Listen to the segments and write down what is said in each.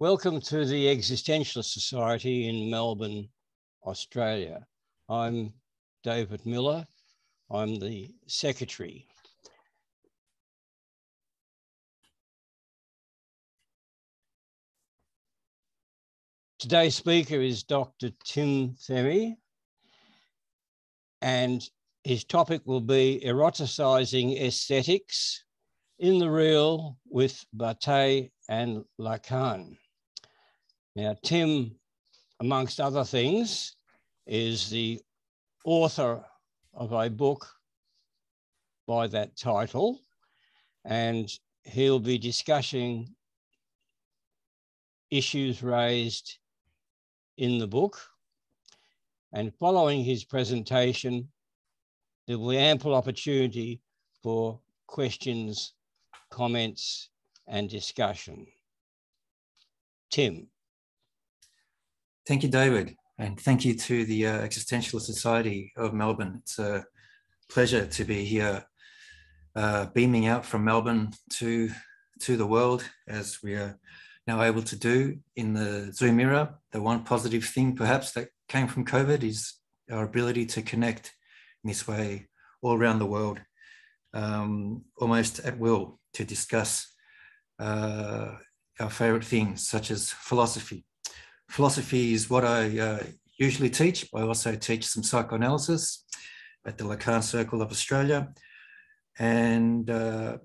Welcome to the Existentialist Society in Melbourne, Australia. I'm David Miller. I'm the secretary. Today's speaker is Dr. Tim Themi, and his topic will be eroticizing aesthetics in the real with Bataille and Lacan. Now, Tim, amongst other things, is the author of a book by that title, and he'll be discussing issues raised in the book. And following his presentation, there will be ample opportunity for questions, comments, and discussion. Tim. Thank you, David, and thank you to the uh, Existentialist Society of Melbourne. It's a pleasure to be here, uh, beaming out from Melbourne to to the world as we are now able to do in the Zoom era. The one positive thing, perhaps, that came from COVID is our ability to connect in this way all around the world, um, almost at will, to discuss uh, our favorite things, such as philosophy, philosophy is what I uh, usually teach. I also teach some psychoanalysis at the Lacan Circle of Australia. And uh,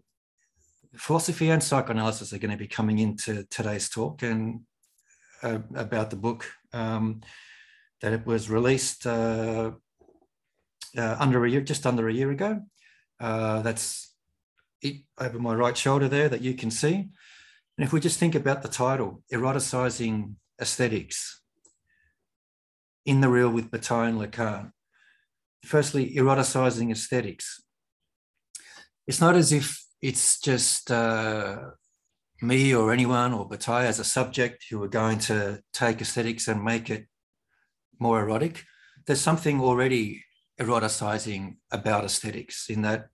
philosophy and psychoanalysis are going to be coming into today's talk and uh, about the book um, that it was released uh, uh, under a year, just under a year ago. Uh, that's it over my right shoulder there that you can see. And if we just think about the title, eroticizing aesthetics in the real with Bataille and Lacan. Firstly, eroticizing aesthetics. It's not as if it's just uh, me or anyone or Bataille as a subject who are going to take aesthetics and make it more erotic. There's something already eroticizing about aesthetics in that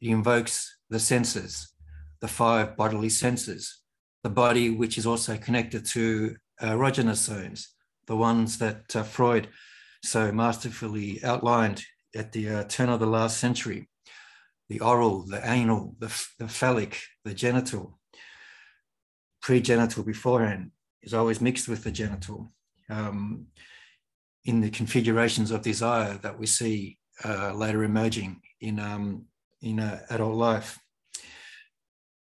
it invokes the senses, the five bodily senses, the body, which is also connected to erogenous zones, the ones that uh, Freud so masterfully outlined at the uh, turn of the last century. The oral, the anal, the, the phallic, the genital, pregenital beforehand is always mixed with the genital. Um, in the configurations of desire that we see uh, later emerging in, um, in uh, adult life.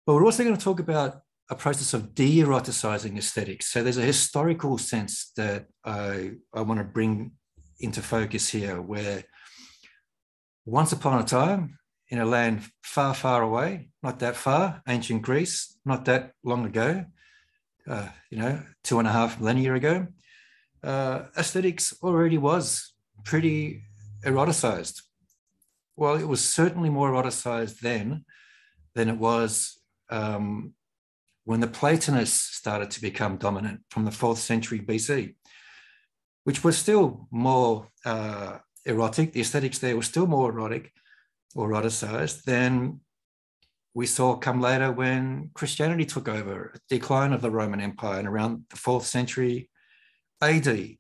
But we're also going to talk about a process of de-eroticizing aesthetics. So there's a historical sense that I, I want to bring into focus here, where once upon a time, in a land far, far away, not that far, ancient Greece, not that long ago, uh, you know, two and a half millennia ago, uh, aesthetics already was pretty eroticized. Well, it was certainly more eroticized then than it was um, when the Platonists started to become dominant from the fourth century BC, which was still more uh, erotic, the aesthetics there were still more erotic or eroticized than we saw come later when Christianity took over, decline of the Roman Empire, and around the fourth century AD,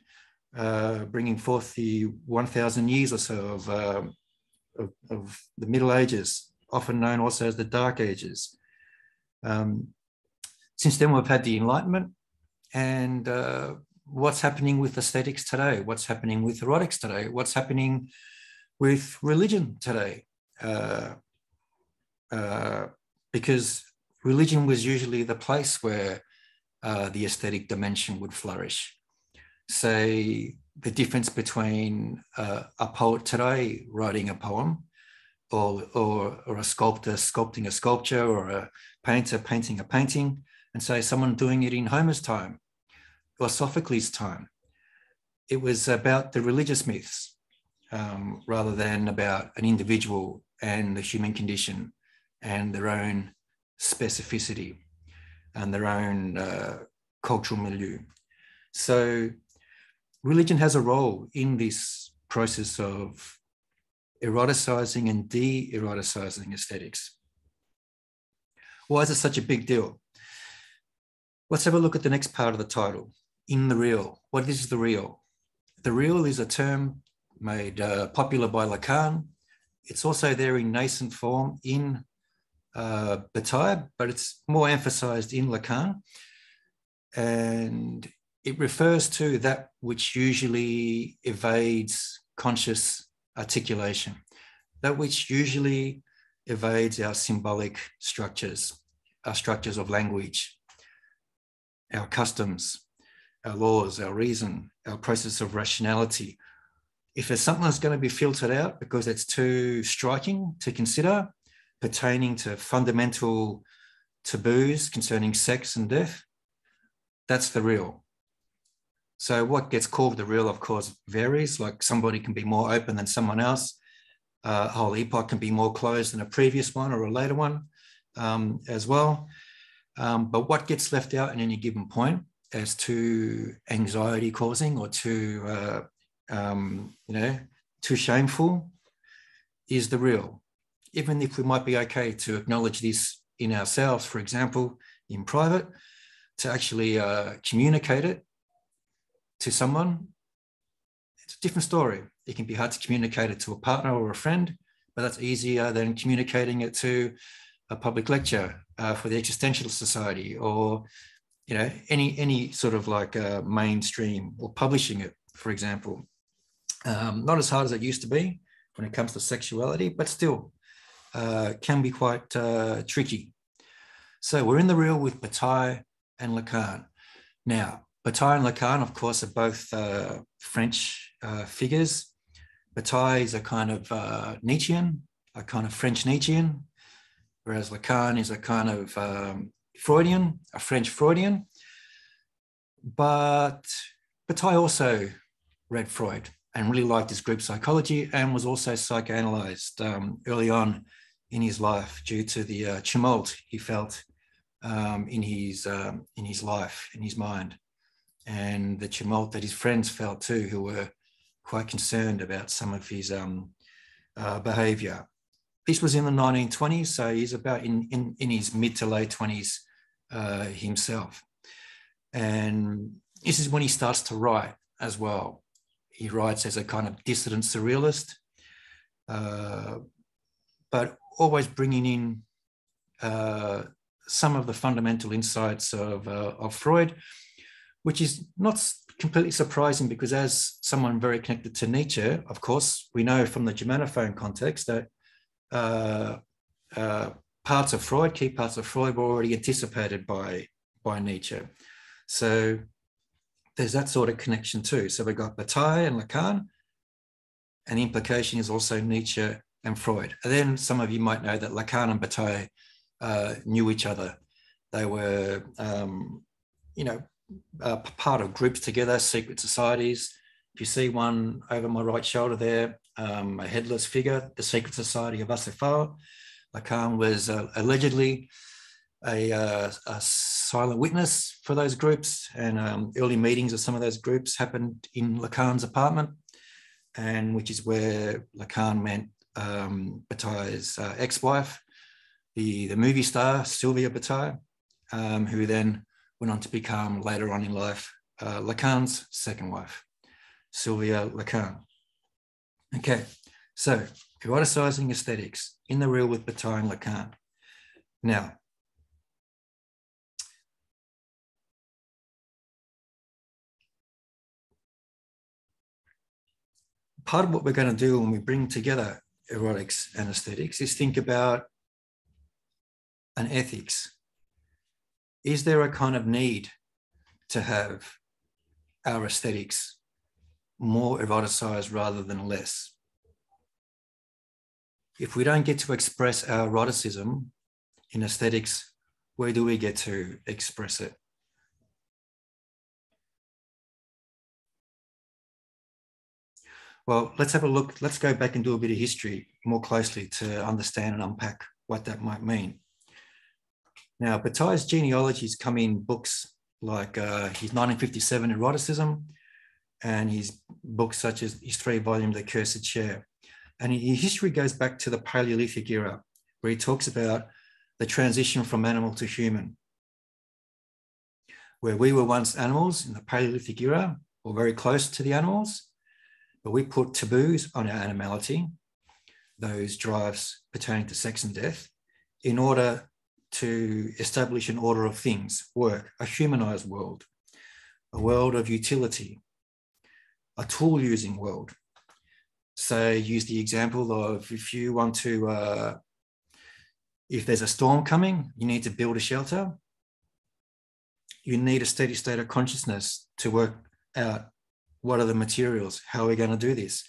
uh, bringing forth the 1,000 years or so of, uh, of, of, the Middle Ages, often known also as the Dark Ages. Um, since then, we've had the Enlightenment and uh, what's happening with aesthetics today, what's happening with erotics today, what's happening with religion today. Uh, uh, because religion was usually the place where uh, the aesthetic dimension would flourish. Say the difference between uh, a poet today writing a poem or, or, or a sculptor sculpting a sculpture or a painter painting a painting and say someone doing it in Homer's time or Sophocles' time. It was about the religious myths um, rather than about an individual and the human condition and their own specificity and their own uh, cultural milieu. So, religion has a role in this process of eroticizing and de eroticizing aesthetics. Why is it such a big deal? Let's have a look at the next part of the title. In the real. What is the real? The real is a term made uh, popular by Lacan. It's also there in nascent form in uh, Bataille, but it's more emphasized in Lacan. And it refers to that which usually evades conscious articulation, that which usually evades our symbolic structures, our structures of language, our customs, our laws, our reason, our process of rationality. If there's something that's going to be filtered out because it's too striking to consider, pertaining to fundamental taboos concerning sex and death, that's the real. So what gets called the real, of course, varies. Like somebody can be more open than someone else. Uh, a whole epoch can be more closed than a previous one or a later one um, as well. Um, but what gets left out at any given point as too anxiety causing or too, uh, um, you know, too shameful is the real. Even if we might be okay to acknowledge this in ourselves, for example, in private, to actually uh, communicate it to someone, it's a different story. It can be hard to communicate it to a partner or a friend, but that's easier than communicating it to a public lecture uh, for the Existential Society or you know any any sort of like uh, mainstream or publishing it, for example. Um, not as hard as it used to be when it comes to sexuality, but still uh, can be quite uh, tricky. So we're in the real with Bataille and Lacan. Now, Bataille and Lacan, of course, are both uh, French uh, figures. Bataille is a kind of Nietzschean, a kind of French Nietzschean, whereas Lacan is a kind of um, Freudian, a French Freudian. But Bataille also read Freud and really liked his group psychology and was also psychoanalyzed um, early on in his life due to the uh, tumult he felt um, in his um, in his life, in his mind and the tumult that his friends felt too, who were quite concerned about some of his um, uh, behavior. This was in the 1920s, so he's about in, in, in his mid to late 20s uh, himself. And this is when he starts to write as well. He writes as a kind of dissident surrealist, uh, but always bringing in uh, some of the fundamental insights of, uh, of Freud which is not completely surprising because as someone very connected to Nietzsche, of course, we know from the Germanophone context that uh, uh, parts of Freud, key parts of Freud were already anticipated by, by Nietzsche. So there's that sort of connection too. So we've got Bataille and Lacan, and the implication is also Nietzsche and Freud. And then some of you might know that Lacan and Bataille uh, knew each other. They were, um, you know, uh, part of groups together, secret societies. If you see one over my right shoulder there, um, a headless figure, the Secret Society of Acéphale. Lacan was uh, allegedly a, uh, a, silent witness for those groups, and um, early meetings of some of those groups happened in Lacan's apartment, and which is where Lacan met um, Bataille's uh, ex-wife, the, the movie star Sylvia Bataille, um, who then went on to become later on in life uh, Lacan's second wife, Sylvia Lacan. Okay, so eroticizing aesthetics in the real with Bataille and Lacan. Now, part of what we're going to do when we bring together erotics and aesthetics is think about an ethics is there a kind of need to have our aesthetics more eroticized rather than less? If we don't get to express our eroticism in aesthetics, where do we get to express it? Well, let's have a look. Let's go back and do a bit of history more closely to understand and unpack what that might mean. Now, Bataille's genealogies come in books like uh, his 1957 Eroticism and his books such as his three volume The Accursed Share. And his history goes back to the Paleolithic era, where he talks about the transition from animal to human. where we were once animals in the Paleolithic era or very close to the animals, but we put taboos on our animality, those drives pertaining to sex and death, in order to establish an order of things, work, a humanized world, a world of utility, a tool using world. So, use the example of if you want to, uh, if there's a storm coming, you need to build a shelter you need a steady state of consciousness to work out what are the materials, how are we going to do this?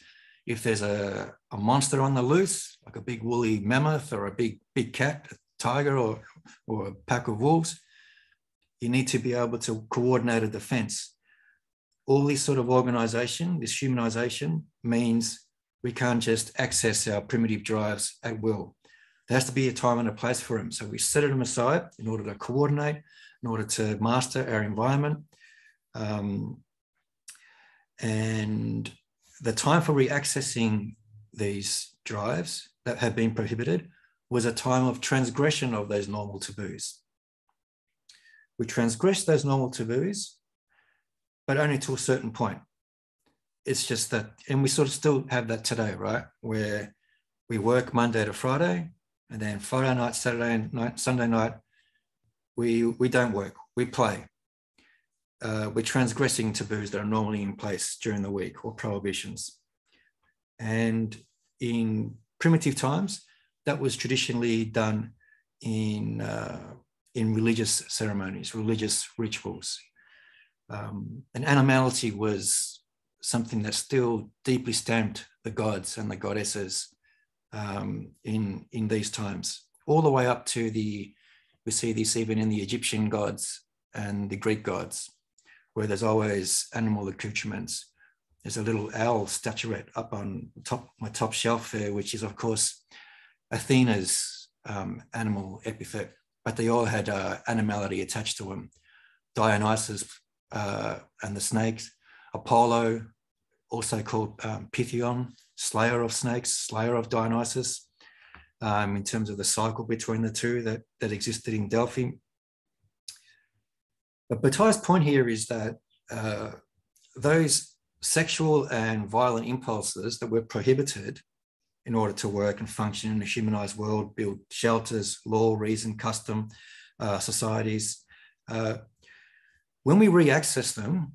If there's a, a monster on the loose, like a big woolly mammoth or a big, big cat, a tiger or, or a pack of wolves, you need to be able to coordinate a defense. All this sort of organization, this humanization means we can't just access our primitive drives at will. There has to be a time and a place for them. So we set them aside in order to coordinate, in order to master our environment. Um, and the time for reaccessing these drives that have been prohibited was a time of transgression of those normal taboos. We transgress those normal taboos, but only to a certain point. It's just that, and we sort of still have that today, right? Where we work Monday to Friday, and then Friday night, Saturday night, Sunday night, we we don't work we play uh, we're transgressing taboos that are normally in place during the week or prohibitions and in primitive times that was traditionally done in uh, in religious ceremonies religious rituals um, and animality was something that still deeply stamped the gods and the goddesses um, in in these times all the way up to the we see this even in the Egyptian gods and the Greek gods, where there's always animal accoutrements. There's a little owl statuette up on top my top shelf there, which is of course Athena's um, animal epithet, but they all had uh, animality attached to them. Dionysus uh, and the snakes, Apollo, also called um, Pythion, slayer of snakes, slayer of Dionysus, um, in terms of the cycle between the two that, that existed in Delphi. But Bataille's point here is that uh, those sexual and violent impulses that were prohibited in order to work and function in a humanized world, build shelters, law, reason, custom, uh, societies. Uh, when we re-access them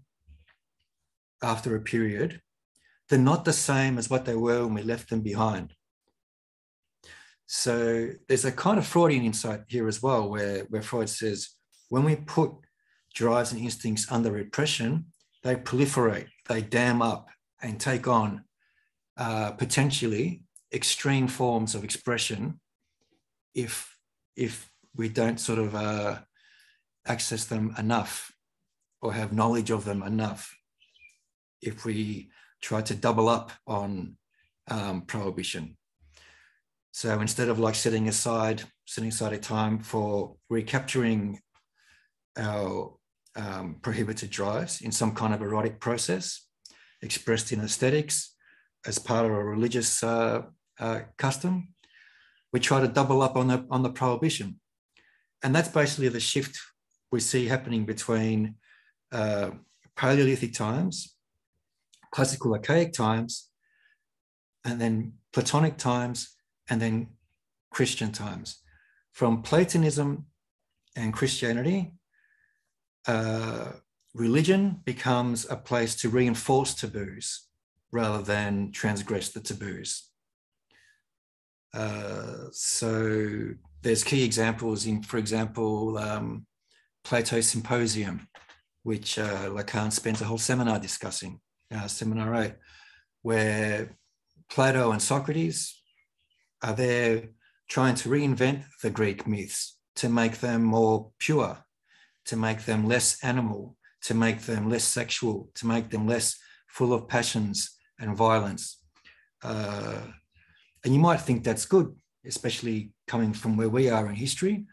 after a period, they're not the same as what they were when we left them behind. So there's a kind of Freudian insight here as well, where, where Freud says when we put drives and instincts under repression, they proliferate, they dam up and take on uh, potentially extreme forms of expression if, if we don't sort of uh, access them enough or have knowledge of them enough. If we try to double up on um, prohibition. So instead of like setting aside, setting aside a time for recapturing our um, prohibited drives in some kind of erotic process expressed in aesthetics as part of a religious uh, uh, custom, we try to double up on the, on the prohibition. And that's basically the shift we see happening between uh, Paleolithic times, classical archaic times, and then Platonic times and then Christian times. From Platonism and Christianity, uh, religion becomes a place to reinforce taboos rather than transgress the taboos. Uh, so there's key examples in, for example, um, Plato's Symposium, which uh, Lacan spends a whole seminar discussing, uh, seminar eight, where Plato and Socrates are there trying to reinvent the Greek myths to make them more pure, to make them less animal, to make them less sexual, to make them less full of passions and violence. Uh, and you might think that's good, especially coming from where we are in history.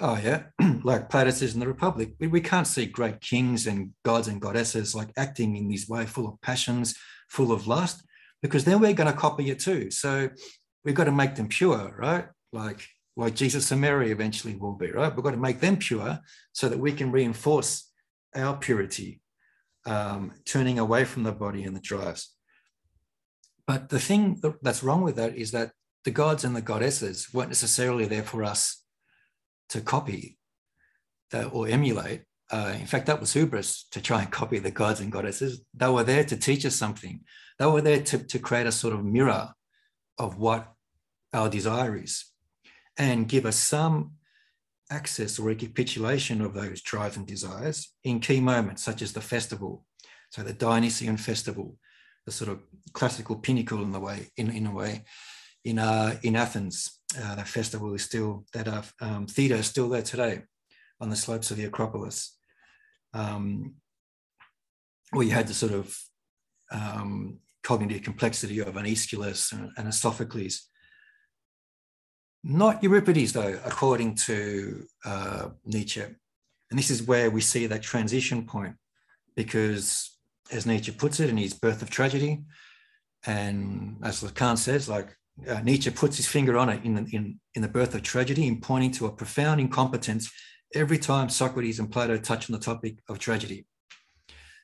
Oh, yeah, like Plato says in the Republic, we, we can't see great kings and gods and goddesses like acting in this way, full of passions, full of lust, because then we're going to copy it too. So we've got to make them pure, right? Like like Jesus and Mary eventually will be, right? We've got to make them pure so that we can reinforce our purity, um, turning away from the body and the drives. But the thing that's wrong with that is that the gods and the goddesses weren't necessarily there for us to copy or emulate. Uh, in fact, that was hubris to try and copy the gods and goddesses. They were there to teach us something. They were there to, to create a sort of mirror of what our desire is and give us some access or recapitulation of those drives and desires in key moments, such as the festival. So the Dionysian festival, the sort of classical pinnacle in the way, in, in a way, in uh, in Athens. Uh, that festival is still that uh, um, theatre is still there today on the slopes of the Acropolis. Um, where you had the sort of um, cognitive complexity of an Aeschylus and, and a Sophocles. Not Euripides, though, according to uh, Nietzsche. And this is where we see that transition point, because as Nietzsche puts it in his Birth of Tragedy, and as Lacan says, like uh, Nietzsche puts his finger on it in, in, in the Birth of Tragedy in pointing to a profound incompetence every time Socrates and Plato touch on the topic of tragedy.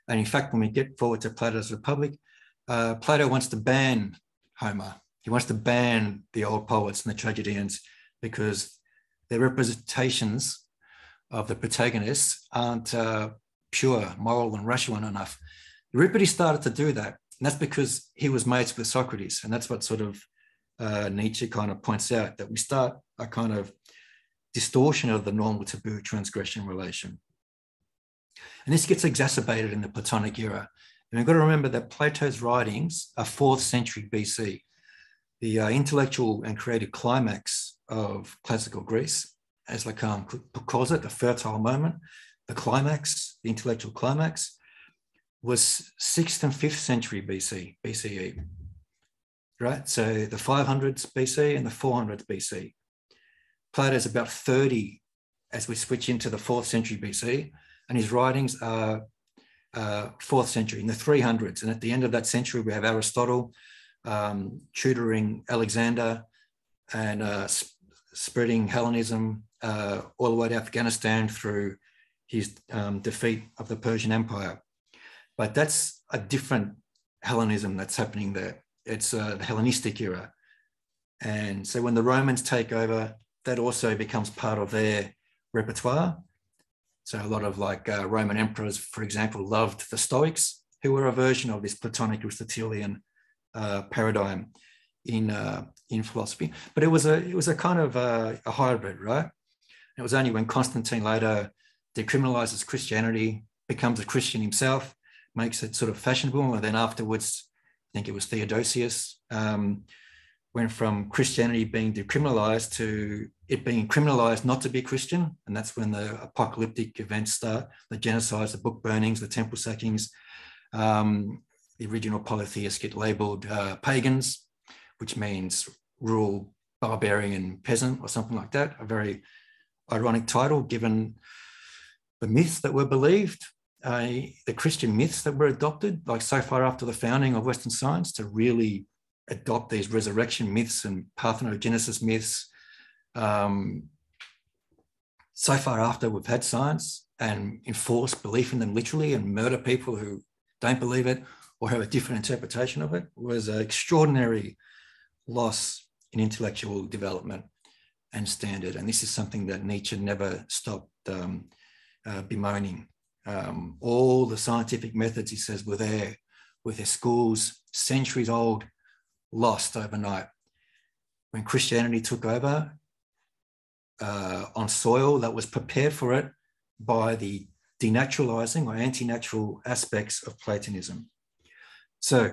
And in fact, when we get forward to Plato's Republic, uh, Plato wants to ban Homer. He wants to ban the old poets and the tragedians because their representations of the protagonists aren't uh, pure, moral, and rational enough. Euripides started to do that. And that's because he was mates with Socrates. And that's what sort of uh, Nietzsche kind of points out that we start a kind of distortion of the normal taboo transgression relation. And this gets exacerbated in the Platonic era. And we've got to remember that Plato's writings are fourth century BC, the uh, intellectual and creative climax of classical Greece, as Lacan calls it, the fertile moment, the climax, the intellectual climax, was sixth and fifth century BC, BCE. Right? So the 500s BC and the 400s BC. Plato's about 30 as we switch into the fourth century BC, and his writings are uh, fourth century in the 300s. And at the end of that century, we have Aristotle um, tutoring Alexander and uh, sp- spreading Hellenism uh, all the way to Afghanistan through his um, defeat of the Persian Empire. But that's a different Hellenism that's happening there. It's uh, the Hellenistic era. And so when the Romans take over, that also becomes part of their repertoire. So a lot of like uh, Roman emperors, for example, loved the Stoics, who were a version of this Platonic Aristotelian uh, paradigm in uh, in philosophy. But it was a it was a kind of a, a hybrid, right? It was only when Constantine later decriminalizes Christianity, becomes a Christian himself, makes it sort of fashionable, and then afterwards, think it was Theodosius, um, went from Christianity being decriminalized to it being criminalized not to be Christian. And that's when the apocalyptic events start the genocides, the book burnings, the temple sackings. Um, the original polytheists get labeled uh, pagans, which means rural barbarian peasant or something like that. A very ironic title given the myths that were believed, the Christian myths that were adopted, like so far after the founding of Western science, to really adopt these resurrection myths and parthenogenesis myths. Um, so far after we've had science and enforce belief in them literally and murder people who don't believe it or have a different interpretation of it was an extraordinary loss in intellectual development and standard. And this is something that Nietzsche never stopped um, uh, bemoaning. Um, all the scientific methods, he says, were there with their schools, centuries old, lost overnight. When Christianity took over uh, on soil that was prepared for it by the denaturalizing or anti natural aspects of Platonism. So,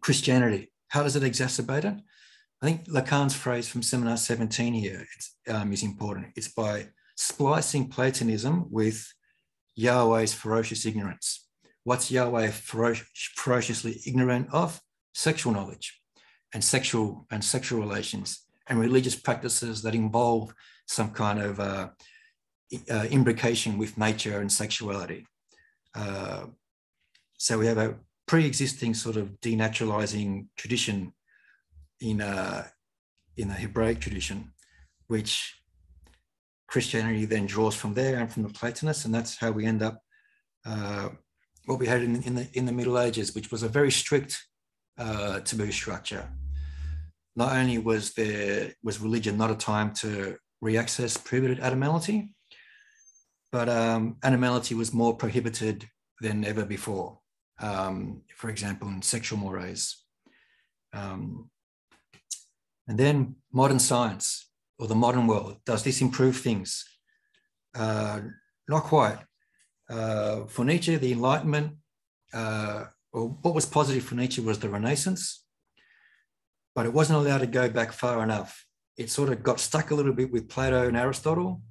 Christianity, how does it exacerbate it? I think Lacan's phrase from Seminar 17 here um, is important. It's by splicing Platonism with Yahweh's ferocious ignorance. What's Yahweh ferociously ignorant of? sexual knowledge and sexual and sexual relations and religious practices that involve some kind of uh, uh, imbrication with nature and sexuality. Uh, so we have a pre-existing sort of denaturalizing tradition in uh, in the Hebraic tradition, which Christianity then draws from there and from the Platonists, and that's how we end up uh, what we had in, in, the in the Middle Ages, which was a very strict uh, taboo structure. Not only was there was religion not a time to reaccess prohibited animality, but um, animality was more prohibited than ever before. Um, for example, in sexual mores. Um, and then modern science or the modern world, does this improve things? Uh, not quite. Uh, for Nietzsche, the Enlightenment, uh, or what was positive for Nietzsche was the Renaissance, but it wasn't allowed to go back far enough. It sort of got stuck a little bit with Plato and Aristotle.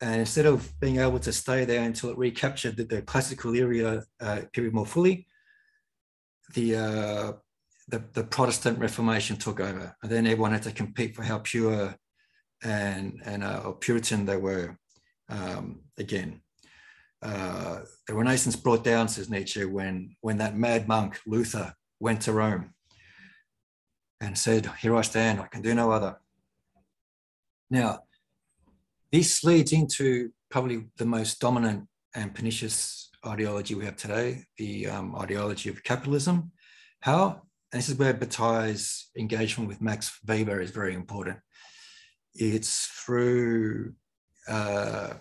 And instead of being able to stay there until it recaptured the, the classical era uh, period more fully, the, uh, the, the Protestant Reformation took over. And then everyone had to compete for how pure and, and uh, or Puritan they were um, again. Uh, the Renaissance brought down, says Nietzsche, when, when that mad monk Luther went to Rome and said, Here I stand, I can do no other. Now, this leads into probably the most dominant and pernicious ideology we have today, the um, ideology of capitalism. How? And this is where Bataille's engagement with Max Weber is very important. It's through uh,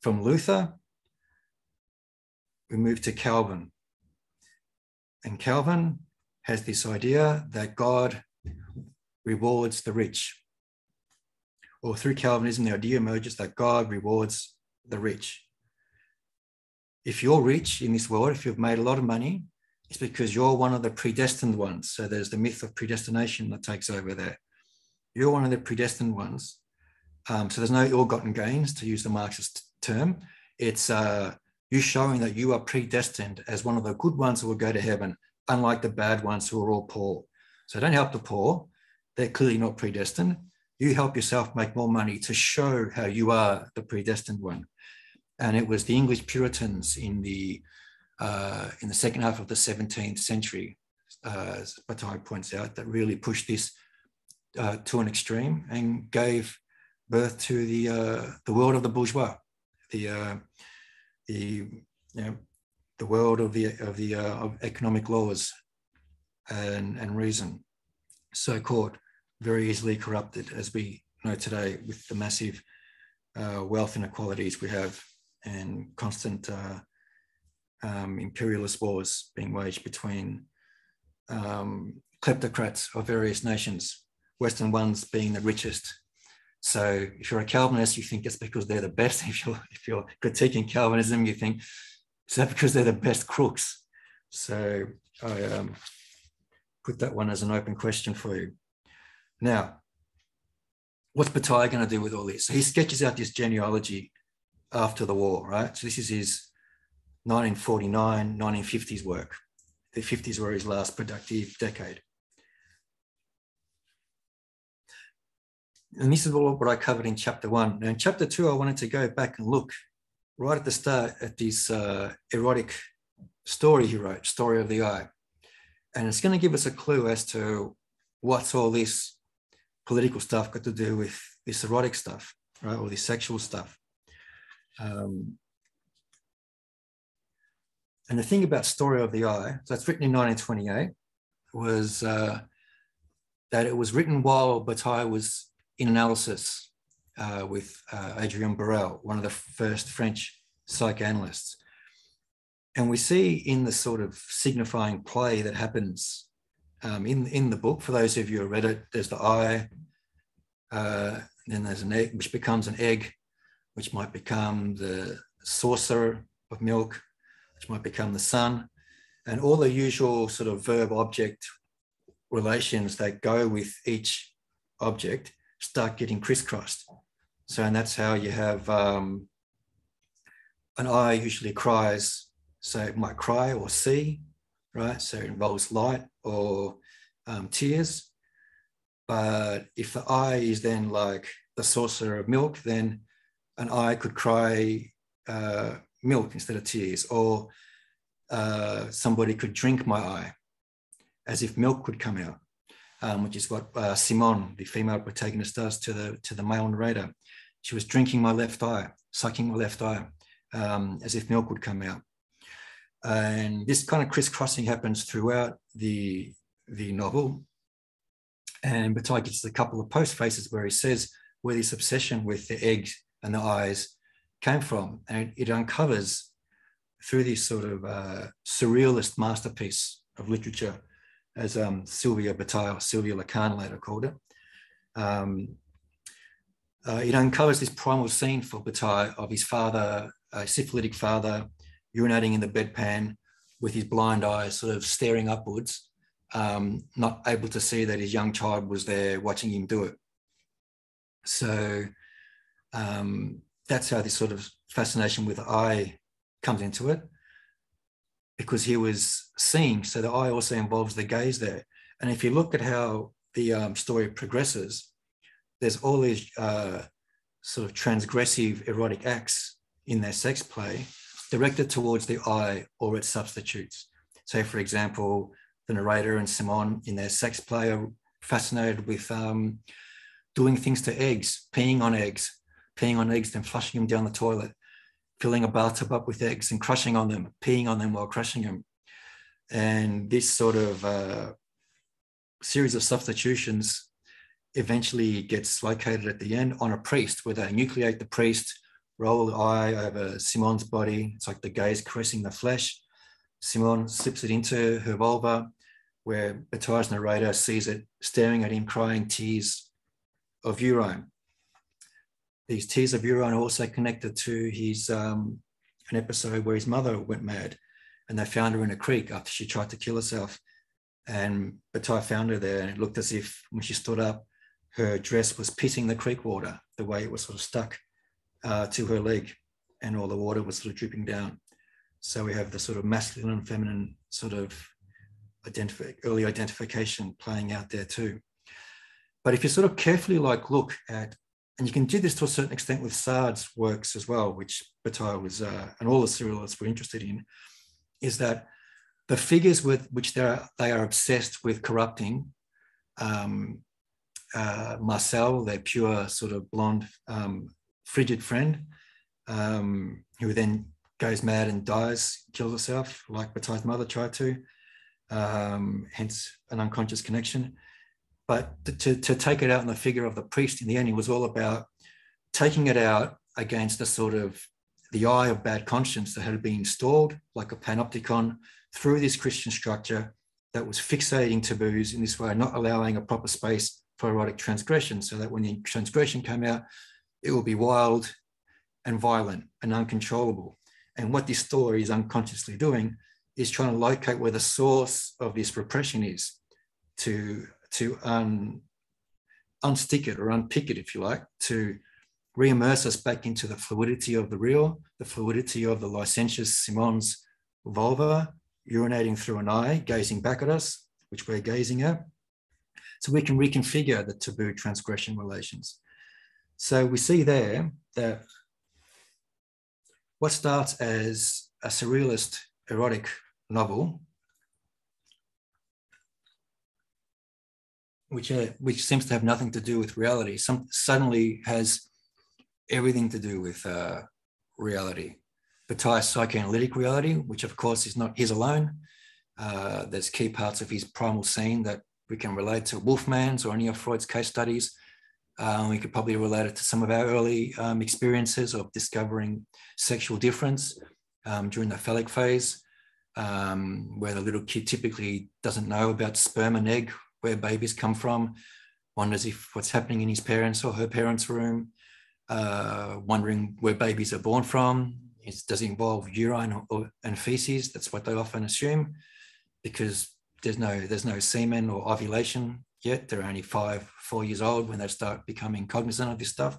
from Luther we move to Calvin. And Calvin has this idea that God rewards the rich. Or through Calvinism, the idea emerges that God rewards the rich. If you're rich in this world, if you've made a lot of money, it's because you're one of the predestined ones. So there's the myth of predestination that takes over there. You're one of the predestined ones. Um, so there's no ill-gotten gains, to use the Marxist term. It's uh, you showing that you are predestined as one of the good ones who will go to heaven, unlike the bad ones who are all poor. So don't help the poor. They're clearly not predestined. You help yourself make more money to show how you are the predestined one. And it was the English Puritans in the uh, in the second half of the 17th century, uh, as Bataille points out, that really pushed this uh, to an extreme and gave birth to the uh, the world of the bourgeois, the uh, the you know the world of the of the uh, of economic laws and and reason, so called, very easily corrupted as we know today with the massive uh, wealth inequalities we have and constant uh, um, imperialist wars being waged between um, kleptocrats of various nations, Western ones being the richest so if you're a Calvinist, you think it's because they're the best. If you're if you're critiquing Calvinism, you think is that because they're the best crooks. So I um, put that one as an open question for you. Now, what's Bataille going to do with all this? So he sketches out this genealogy after the war, right? So this is his 1949, 1950s work. The 50s were his last productive decade. and this is all what I covered in chapter one. Now in chapter two, I wanted to go back and look right at the start at this uh, erotic story he wrote, Story of the Eye. And it's going to give us a clue as to what's all this political stuff got to do with this erotic stuff, right? Or this sexual stuff. Um, and the thing about Story of the Eye, so it's written in 1928, was uh, that it was written while Bataille was in analysis uh, with uh, Borel, one of the first French psychoanalysts. And we see in the sort of signifying play that happens um, in, in the book, for those of you who read it, there's the eye, uh, then there's an egg, which becomes an egg, which might become the saucer of milk, which might become the sun, and all the usual sort of verb object relations that go with each object start getting crisscrossed. So, and that's how you have um, an eye usually cries. So it might cry or see, right? So it involves light or um, tears. But if the eye is then like the saucer of milk, then an eye could cry uh, milk instead of tears, or uh, somebody could drink my eye as if milk could come out um, which is what uh, Simone, the female protagonist, does to the to the male narrator. She was drinking my left eye, sucking my left eye, um, as if milk would come out. And this kind of crisscrossing happens throughout the, the novel. And Bataille gets a couple of post faces where he says where this obsession with the eggs and the eyes came from. And it, uncovers through this sort of uh, surrealist masterpiece of literature, as um, Sylvia Bataille, Sylvia Lacan later called it. Um, uh, it uncovers this primal scene for Bataille of his father, a syphilitic father, urinating in the bedpan with his blind eyes sort of staring upwards, um, not able to see that his young child was there watching him do it. So um, that's how this sort of fascination with eye comes into it because he was seeing. So the eye also involves the gaze there. And if you look at how the um, story progresses, there's all these uh, sort of transgressive erotic acts in their sex play directed towards the eye or its substitutes. So, for example, the narrator and Simone in their sex play are fascinated with um, doing things to eggs, peeing on eggs, peeing on eggs, then flushing them down the toilet, filling a bathtub up with eggs and crushing on them, peeing on them while crushing them. And this sort of uh, series of substitutions eventually gets located at the end on a priest, where they enucleate the priest, roll the eye over Simone's body. It's like the gaze caressing the flesh. Simone slips it into her vulva, where Bataille's narrator sees it staring at him, crying tears of urine these tears of urine are also connected to his um, an episode where his mother went mad and they found her in a creek after she tried to kill herself. And Bataille found her there and it looked as if when she stood up, her dress was pissing the creek water, the way it was sort of stuck uh, to her leg and all the water was sort of dripping down. So we have the sort of masculine and feminine sort of identify, early identification playing out there too. But if you sort of carefully like look at and you can do this to a certain extent with Sade's works as well, which Bataille was, uh, and all the surrealists were interested in, is that the figures with which they are, they are obsessed with corrupting, um, uh, Marcelle, their pure sort of blonde, um, frigid friend, um, who then goes mad and dies, kills herself, like Bataille's mother tried to, um, hence an unconscious connection. But to, to take it out in the figure of the priest in the end, it was all about taking it out against the sort of the eye of bad conscience that had been installed like a panopticon through this Christian structure that was fixating taboos in this way, not allowing a proper space for erotic transgression, so that when the transgression came out, it will be wild and violent and uncontrollable. And what this story is unconsciously doing is trying to locate where the source of this repression is to to un, unstick it or unpick it, if you like, to re-immerse us back into the fluidity of the real, the fluidity of the licentious Simone's vulva, urinating through an eye, gazing back at us, which we're gazing at. So we can reconfigure the taboo transgression relations. So we see there that what starts as a surrealist erotic novel which uh, which seems to have nothing to do with reality, some suddenly has everything to do with uh, reality. Bataille's psychoanalytic reality, which of course is not his alone. Uh, there's key parts of his primal scene that we can relate to Wolfman's or any of Freud's case studies. Um, we could probably relate it to some of our early um, experiences of discovering sexual difference um, during the phallic phase, um, where the little kid typically doesn't know about sperm and egg where babies come from, wonders if what's happening in his parents or her parents' room, uh, wondering where babies are born from. Does it involve urine or, or, and feces? That's what they often assume, because there's no there's no semen or ovulation yet. They're only five, four years old when they start becoming cognizant of this stuff.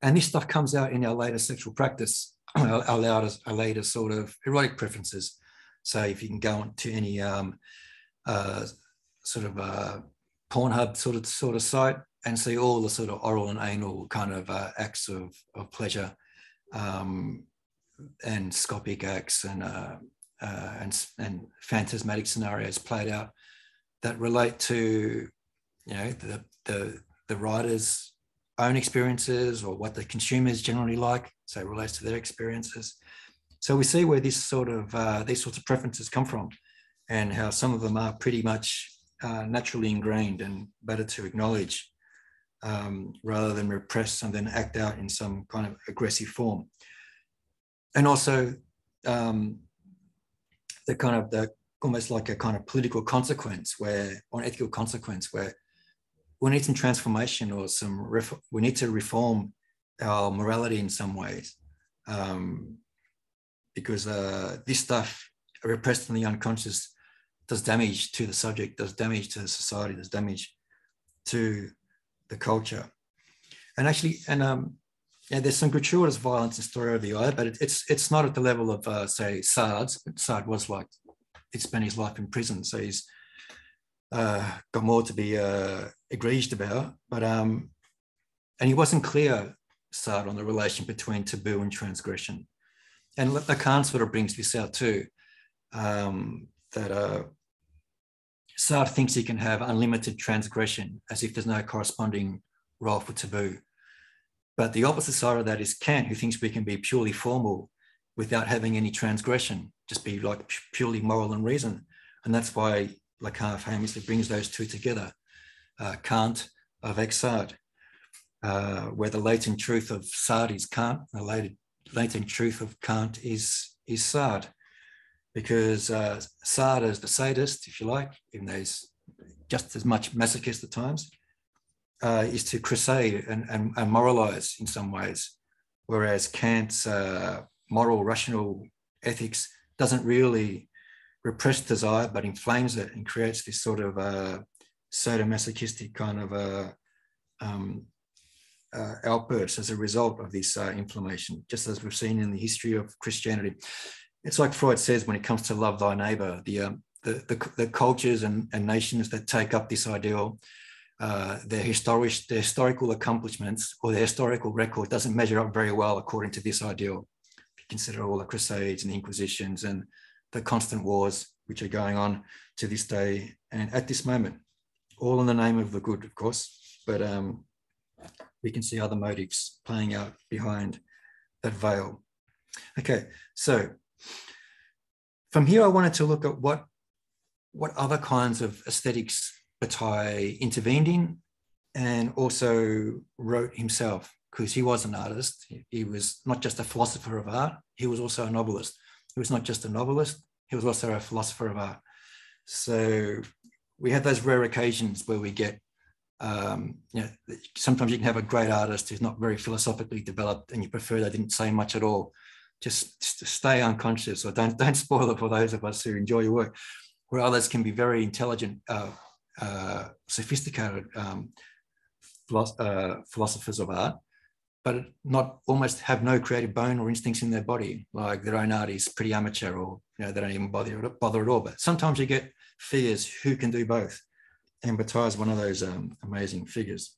And this stuff comes out in our later sexual practice, our, our, later, our later sort of erotic preferences. So if you can go on to any um, uh, sort of a Pornhub sort of sort of site and see all the sort of oral and anal kind of uh, acts of, of pleasure um, and scopic acts and, uh, uh, and and phantasmatic scenarios played out that relate to you know the the the writer's own experiences or what the consumers generally like, so it relates to their experiences. So we see where this sort of uh, these sorts of preferences come from, and how some of them are pretty much uh, naturally ingrained and better to acknowledge um, rather than repress and then act out in some kind of aggressive form. And also um, the kind of the almost like a kind of political consequence where or ethical consequence where we need some transformation or some we need to reform our morality in some ways um, because uh, this stuff repressed in the unconscious does damage to the subject does damage to the society does damage to the culture and actually and um yeah, there's some gratuitous violence in Story of the Eye, but it, it's it's not at the level of uh, say Sade's. Sade was like he spent his life in prison, so he's uh, got more to be uh, aggrieved about. But um, and he wasn't clear, Sade, on the relation between taboo and transgression. And Lacan sort of brings this out too, um, that uh, Sade thinks he can have unlimited transgression as if there's no corresponding role for taboo. But the opposite side of that is Kant, who thinks we can be purely formal without having any transgression, just be like purely moral and reason. And that's why Lacan famously brings those two together. Uh, Kant avec Sade, uh, where the latent truth of Sade is Kant, the latent, latent truth of Kant is, is Sade. Because uh, Sade is the sadist, if you like, even though he's just as much masochist at times, uh, is to crusade and, and, and, moralize in some ways. Whereas Kant's uh, moral, rational ethics doesn't really repress desire, but inflames it and creates this sort of uh, sadomasochistic kind of uh, um, uh, outburst as a result of this uh, inflammation, just as we've seen in the history of Christianity. It's like Freud says when it comes to love thy neighbor, the, um, the, the, the, cultures and, and nations that take up this ideal, uh, their, historic, their historical accomplishments or their historical record doesn't measure up very well according to this ideal. If you consider all the crusades and the inquisitions and the constant wars which are going on to this day and at this moment, all in the name of the good, of course, but um, we can see other motives playing out behind that veil. Okay, so from here, I wanted to look at what what other kinds of aesthetics Bataille intervened in and also wrote himself because he was an artist. He was not just a philosopher of art, he was also a novelist. He was not just a novelist, he was also a philosopher of art. So we have those rare occasions where we get, um, you know, sometimes you can have a great artist who's not very philosophically developed and you prefer they didn't say much at all. Just, stay unconscious or don't, don't spoil it for those of us who enjoy your work. Where others can be very intelligent, uh, uh, sophisticated um, uh, philosophers of art, but not almost have no creative bone or instincts in their body. Like their own art is pretty amateur, or you know they don't even bother bother at all. But sometimes you get figures who can do both, and Bataille is one of those um, amazing figures.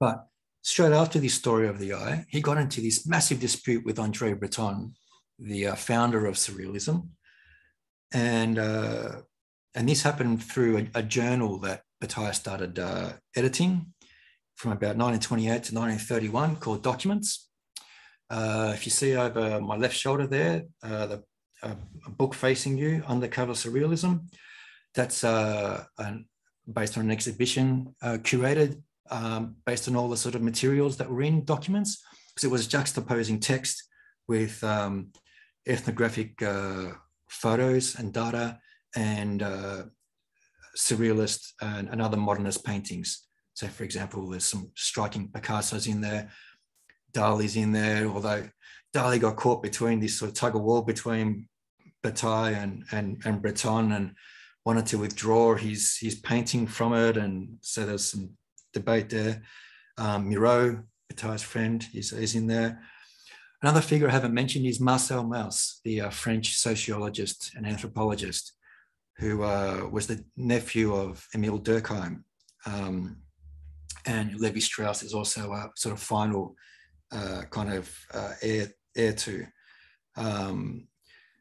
But straight after this story of the eye, he got into this massive dispute with Andre Breton, the uh, founder of Surrealism, and uh, and this happened through a, a journal that Bataille started uh, editing from about 1928 to 1931 called Documents. Uh, if you see over my left shoulder there, uh, the book facing you, Undercover Surrealism, that's uh, an, based on an exhibition uh, curated um, based on all the sort of materials that were in documents, because it was juxtaposing text with um, ethnographic uh, photos and data and uh, surrealist and, and, other modernist paintings. So, for example, there's some striking Picasso's in there, Dali's in there, although Dali got caught between this sort of tug of war between Bataille and, and, and Breton and wanted to withdraw his, his painting from it. And so there's some debate there. Um, Miro, Bataille's friend, is, is in there. Another figure I haven't mentioned is Marcel Mauss, the uh, French sociologist and anthropologist who uh, was the nephew of Emile Durkheim. Um, and Levi Strauss is also a sort of final uh, kind of uh, heir, heir to. Um,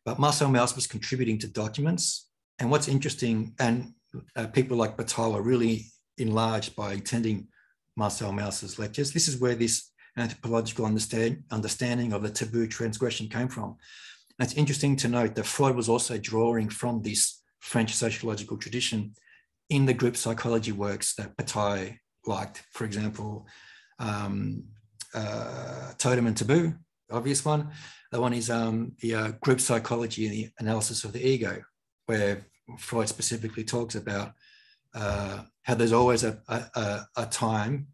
but Marcel Mauss was contributing to documents. And what's interesting, and uh, people like Bataille are really enlarged by attending Marcel Mauss's lectures. This is where this anthropological understand, understanding of the taboo transgression came from. And it's interesting to note that Freud was also drawing from this French sociological tradition in the group psychology works that Bataille liked. For example, um, uh, Totem and Taboo, obvious one. The one is um, the uh, group psychology and the analysis of the ego, where Freud specifically talks about uh, how there's always a, a, a time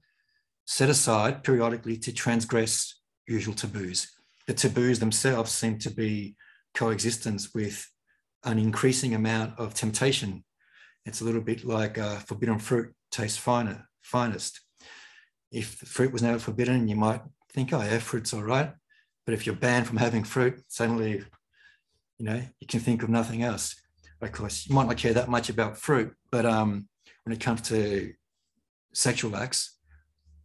set aside periodically to transgress usual taboos. The taboos themselves seem to be coexistence with an increasing amount of temptation. It's a little bit like uh, forbidden fruit tastes finer, finest. If the fruit was never forbidden, you might think, oh yeah, fruit's all right. But if you're banned from having fruit, suddenly, you know, you can think of nothing else. Of course, you might not care that much about fruit, but um, when it comes to sexual acts,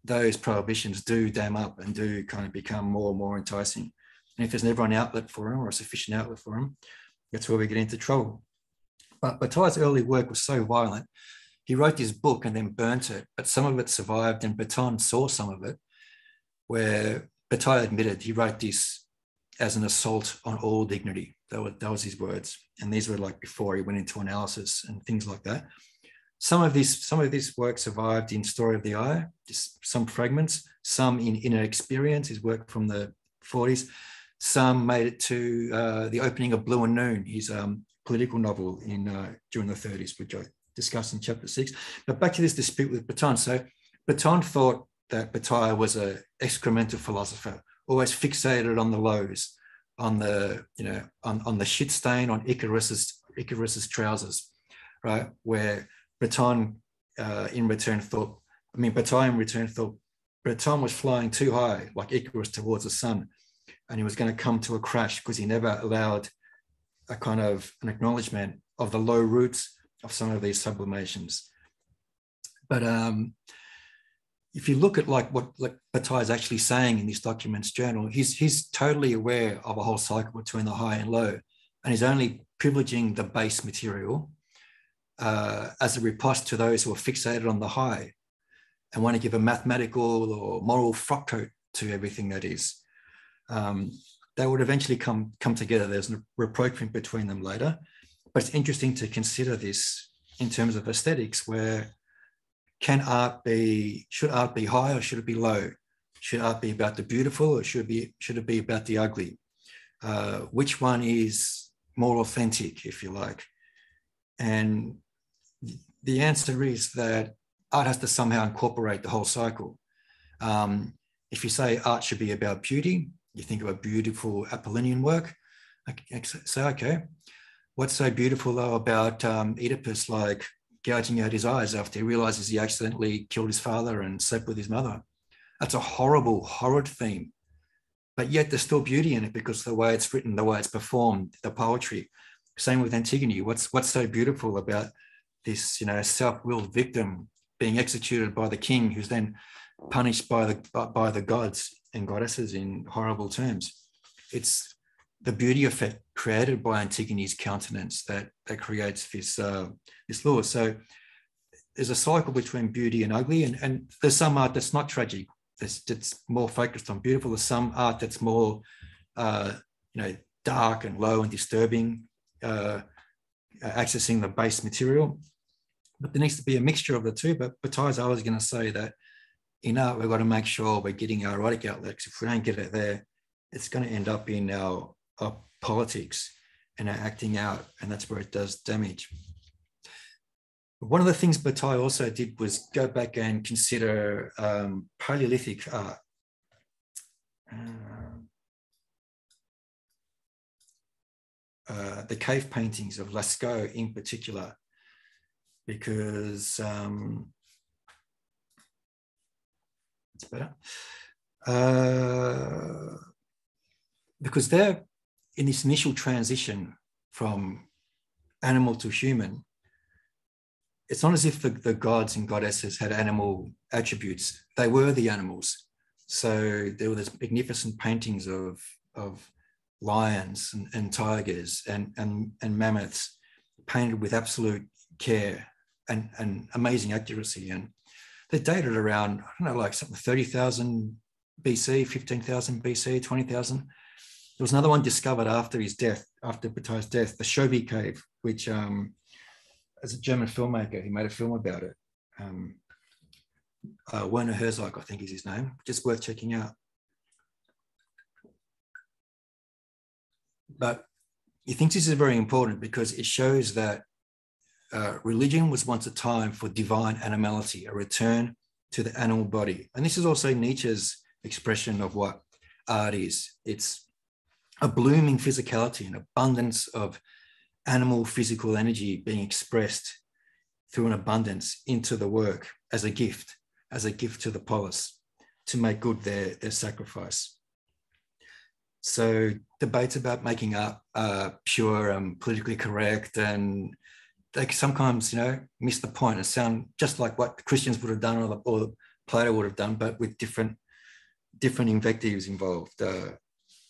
those prohibitions do dam up and do kind of become more and more enticing. And if there's never an outlet for them or a sufficient outlet for them, that's where we get into trouble. But Bataille's early work was so violent, he wrote this book and then burnt it, but some of it survived, and Breton saw some of it, where Bataille admitted he wrote this as an assault on all dignity. That was, that was his words. And these were like before he went into analysis and things like that. Some of these, some of this work survived in Story of the Eye, just some fragments, some in Inner Experience, his work from the 40s. Some made it to uh, the opening of Blue of Noon, his um, political novel in uh, during the 30s, which I discussed in chapter six. But back to this dispute with Breton. So Breton thought that Bataille was a excremental philosopher, always fixated on the lows, on the you know on, on the shit stain on Icarus's Icarus's trousers, right? Where Breton uh, in return thought, I mean, Bataille in return thought Breton was flying too high, like Icarus towards the sun, and he was going to come to a crash because he never allowed a kind of an acknowledgement of the low roots of some of these sublimations. But um, if you look at like what like Bataille is actually saying in this documents journal, he's he's totally aware of a whole cycle between the high and low, and he's only privileging the base material uh, as a riposte to those who are fixated on the high and want to give a mathematical or moral frock coat to everything that is. Um, they would eventually come, come together. There's a reproachment between them later. But it's interesting to consider this in terms of aesthetics, where can art be, should art be high or should it be low? Should art be about the beautiful or should it be, should it be about the ugly? Uh, which one is more authentic, if you like? And the answer is that art has to somehow incorporate the whole cycle. Um, if you say art should be about beauty, you think of a beautiful Apollinian work. Say, okay, what's so beautiful though about um, Oedipus, like gouging out his eyes after he realizes he accidentally killed his father and slept with his mother? That's a horrible, horrid theme. But yet there's still beauty in it because the way it's written, the way it's performed, the poetry. Same with Antigone. What's what's so beautiful about this, you know, self-willed victim being executed by the king, who's then punished by the by the gods and goddesses in horrible terms. It's the beauty effect created by Antigone's countenance that that creates this uh, this law. So there's a cycle between beauty and ugly, and, and there's some art that's not tragic. That's more focused on beautiful. There's some art that's more, uh, you know, dark and low and disturbing, uh, accessing the base material but there needs to be a mixture of the two. But besides, I was going to say that in art, we've got to make sure we're getting our erotic outlets. If we don't get it there, it's going to end up in our, our politics and our acting out, and that's where it does damage. One of the things Bataille also did was go back and consider um, Paleolithic art. Um, uh, the cave paintings of Lascaux in particular, because um, it's better. Uh, because they're in this initial transition from animal to human, it's not as if the, the gods and goddesses had animal attributes. They were the animals. So there were these magnificent paintings of, of lions and, and tigers and, and, and mammoths painted with absolute care and, and amazing accuracy. And they're dated around, I don't know, like something 30,000 BC, 15,000 BC, 20,000. There was another one discovered after his death, after Bataille's death, the Chauvet Cave, which um, as a German filmmaker, he made a film about it. Um, uh, Werner Herzog, I think is his name, just worth checking out. But he thinks this is very important because it shows that uh, religion was once a time for divine animality, a return to the animal body. And this is also Nietzsche's expression of what art is. It's a blooming physicality, an abundance of animal physical energy being expressed through an abundance into the work as a gift, as a gift to the polis to make good their, their sacrifice. So debates about making art uh, pure and politically correct and they sometimes, you know, miss the point and sound just like what Christians would have done or, or Plato would have done, but with different different invectives involved. Uh,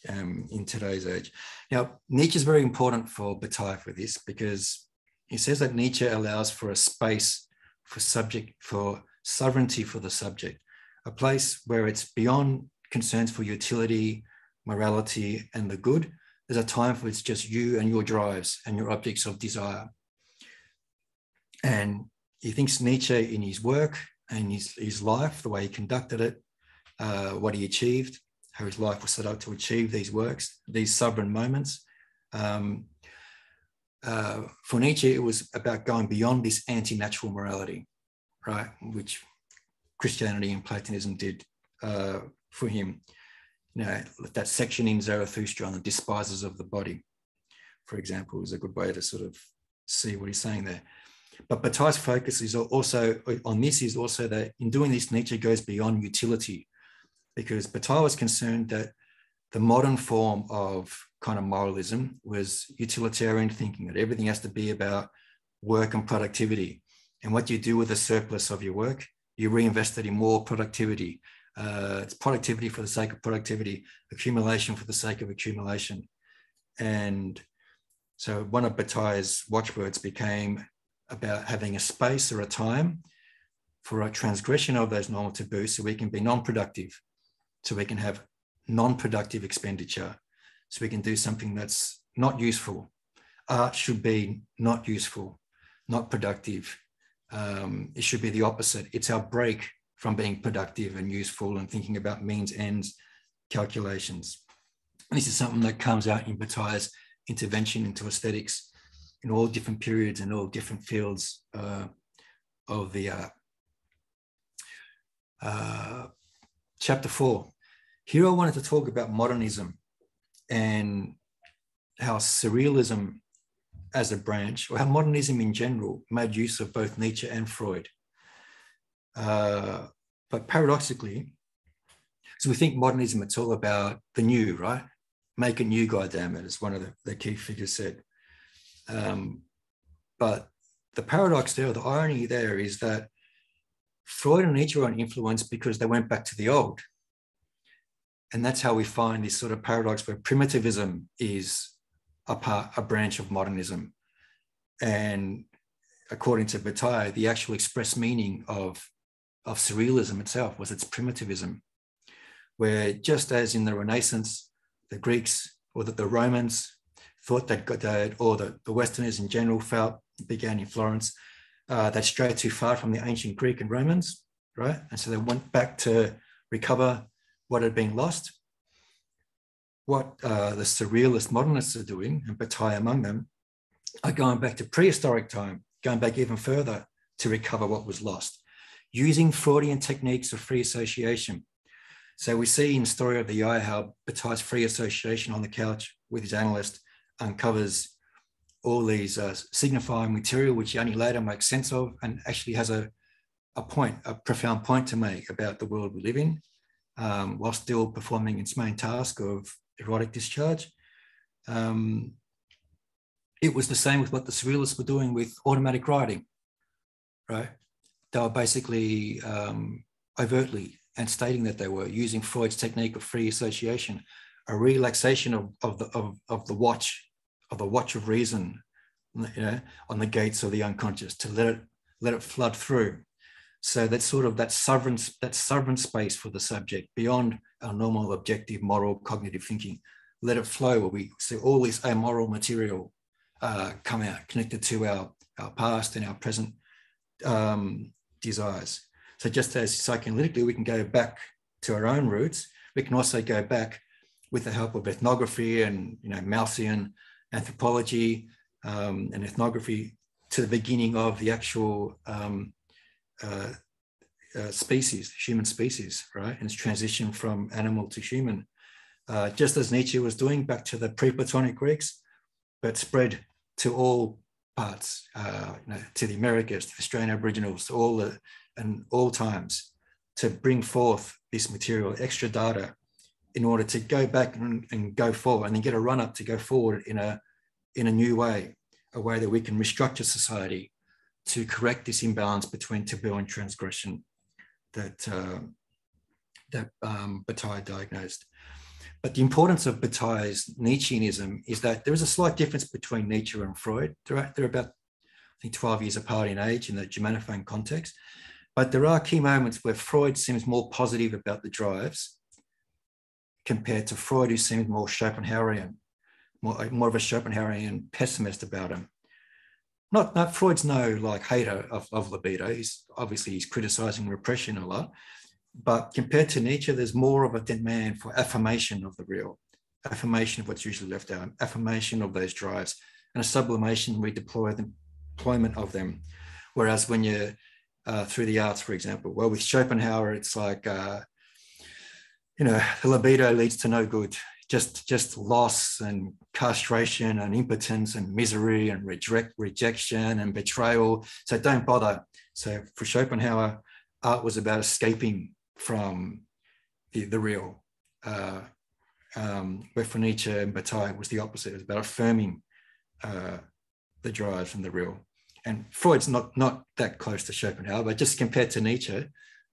um, in today's age. Now, Nietzsche is very important for Bataille for this because he says that Nietzsche allows for a space for subject, for sovereignty for the subject, a place where it's beyond concerns for utility, morality, and the good. There's a time for it's just you and your drives and your objects of desire. And he thinks Nietzsche in his work and his, his life, the way he conducted it, uh, what he achieved, how his life was set up to achieve these works, these sovereign moments. Um, uh, for Nietzsche, it was about going beyond this anti-natural morality, right, which Christianity and Platonism did uh, for him. You know, that section in Zarathustra on the despisers of the body, for example, is a good way to sort of see what he's saying there. But Bataille's focus is also on this is also that in doing this, Nietzsche goes beyond utility because Bataille was concerned that the modern form of kind of moralism was utilitarian thinking, that everything has to be about work and productivity. And what you do with the surplus of your work, you reinvest it in more productivity. Uh, it's productivity for the sake of productivity, accumulation for the sake of accumulation. And so one of Bataille's watchwords became about having a space or a time for a transgression of those normal taboos so we can be non-productive so we can have non-productive expenditure so we can do something that's not useful art should be not useful not productive. Um, it should be the opposite. It's our break from being productive and useful and thinking about means ends calculations. This is something that comes out in Bataille's intervention into aesthetics in all different periods and all different fields uh, of the art. Uh, chapter four here I wanted to talk about modernism and how surrealism as a branch, or how modernism in general, made use of both Nietzsche and Freud. Uh, but paradoxically, so we think modernism, it's all about the new, right? Make a new, goddamn it, as one of the, the key figures said. Um, but the paradox there, the irony there is that Freud and Nietzsche were influenced because they went back to the old and that's how we find this sort of paradox where primitivism is a part, a branch of modernism. And according to Bataille, the actual express meaning of, of surrealism itself was its primitivism, where just as in the Renaissance, the Greeks or that the Romans thought that, that or the, the Westerners in general felt, began in Florence, uh, that strayed too far from the ancient Greek and Romans, right? And so they went back to recover what had been lost. What uh, the surrealist modernists are doing, and Bataille among them, are going back to prehistoric time, going back even further to recover what was lost, using Freudian techniques of free association. So we see in the story of the eye how Bataille's free association on the couch with his analyst uncovers all these uh, signifying material, which he only later makes sense of and actually has a, a point, a profound point to make about the world we live in um, while still performing its main task of erotic discharge. Um, it was the same with what the surrealists were doing with automatic writing, right? They were basically um, overtly and stating that they were using Freud's technique of free association, a relaxation of, of, the, of, of the watch, of the watch of reason, you know, on the gates of the unconscious to let it, let it flood through So that's sort of that sovereign, that sovereign space for the subject beyond our normal objective, moral, cognitive thinking. Let it flow where we see all this amoral material uh, come out connected to our, our past and our present um, desires. So just as psychoanalytically, we can go back to our own roots, we can also go back with the help of ethnography and you know Malthusian anthropology um, and ethnography to the beginning of the actual um, uh, uh, species, human species, right? And its transition from animal to human, uh, just as Nietzsche was doing back to the pre-Platonic Greeks, but spread to all parts, uh, you know, to the Americas, to the Australian Aboriginals, to all the and all times, to bring forth this material, extra data, in order to go back and, and go forward, and then get a run up to go forward in a in a new way, a way that we can restructure society to correct this imbalance between taboo and transgression that uh, that um, Bataille diagnosed. But the importance of Bataille's Nietzscheanism is that there is a slight difference between Nietzsche and Freud. They're, they're about, I think, 12 years apart in age in the Germanophone context. But there are key moments where Freud seems more positive about the drives compared to Freud, who seems more Schopenhauerian, more, more of a Schopenhauerian pessimist about him not, not Freud's no like hater of, of libido. He's obviously he's criticizing repression a lot, but compared to Nietzsche, there's more of a demand for affirmation of the real, affirmation of what's usually left out, affirmation of those drives, and a sublimation, redeploy the deployment of them. Whereas when you're uh, through the arts, for example, well, with Schopenhauer, it's like, uh, you know, the libido leads to no good just just loss and castration and impotence and misery and reject, rejection and betrayal. So don't bother. So for Schopenhauer, art was about escaping from the, the real. Uh, um, where for Nietzsche and Bataille was the opposite. It was about affirming uh, the drive from the real. And Freud's not not that close to Schopenhauer, but just compared to Nietzsche,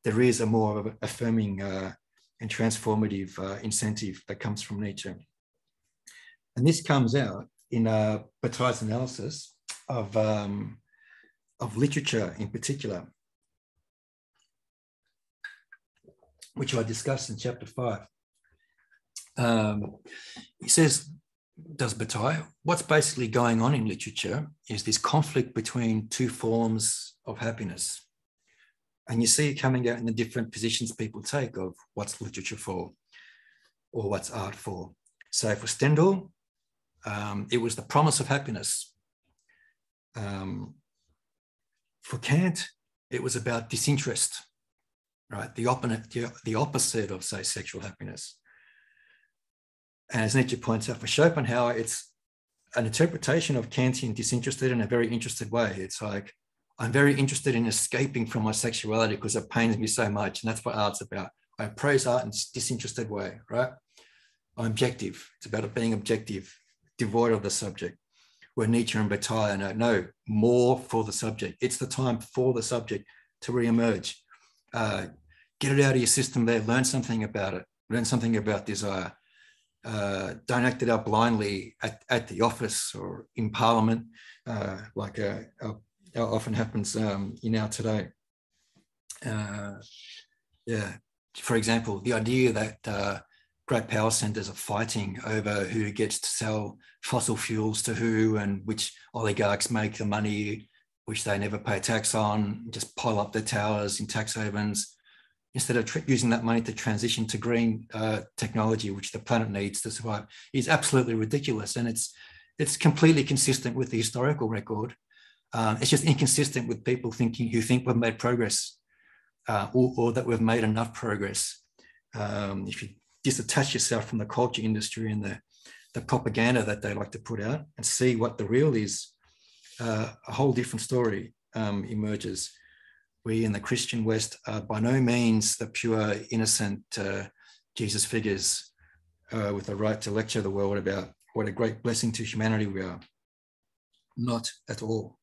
there is a more affirming uh, and transformative uh, incentive that comes from nature. And this comes out in uh, Bataille's analysis of, um, of literature in particular, which I discussed in chapter five. Um, he says, does Bataille, what's basically going on in literature is this conflict between two forms of happiness. And you see it coming out in the different positions people take of what's literature for or what's art for. So for Stendhal, um, it was the promise of happiness. Um, for Kant, it was about disinterest, right? The opposite, the opposite of, say, sexual happiness. And as Nietzsche points out, for Schopenhauer, it's an interpretation of Kantian disinterested in a very interested way. It's like I'm very interested in escaping from my sexuality because it pains me so much. And that's what art's about. I praise art in a disinterested way, right? I'm objective. It's about being objective, devoid of the subject. Where Nietzsche and Bataille know, no, more for the subject. It's the time for the subject to re-emerge. Uh, get it out of your system there, learn something about it, learn something about desire. Uh, don't act it out blindly at, at the office or in parliament, uh, like a, a often happens um, in our today. Uh, yeah, for example, the idea that uh, great power centers are fighting over who gets to sell fossil fuels to who and which oligarchs make the money which they never pay tax on, just pile up their towers in tax havens instead of using that money to transition to green uh, technology, which the planet needs to survive, is absolutely ridiculous. And it's it's completely consistent with the historical record um, it's just inconsistent with people thinking who think we've made progress uh, or, or, that we've made enough progress. Um, if you disattach yourself from the culture industry and the, the propaganda that they like to put out and see what the real is, uh, a whole different story um, emerges. We in the Christian West are by no means the pure, innocent uh, Jesus figures uh, with the right to lecture the world about what a great blessing to humanity we are. Not at all.